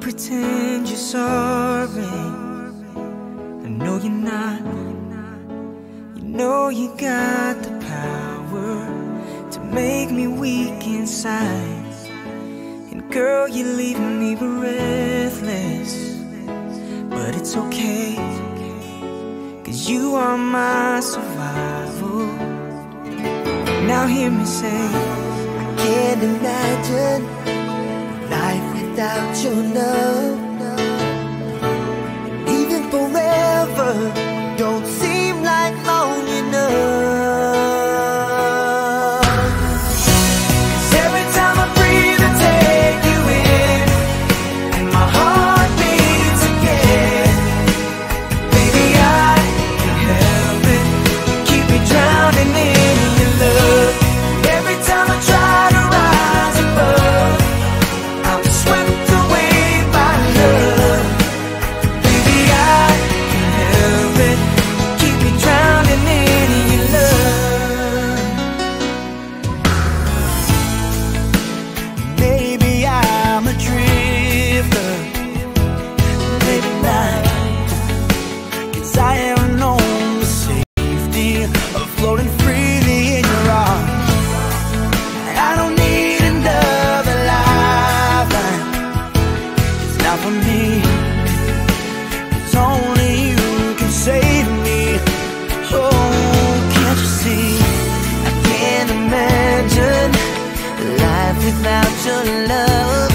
pretend you're sorry. I know you're not. You know you got the power to make me weak inside. And girl, you're leaving me breathless. But it's okay, cause you are my survival. Now hear me say, I can't imagine life without your love. For me. It's only you can save me. Oh, can't you see? I can't imagine life without your love.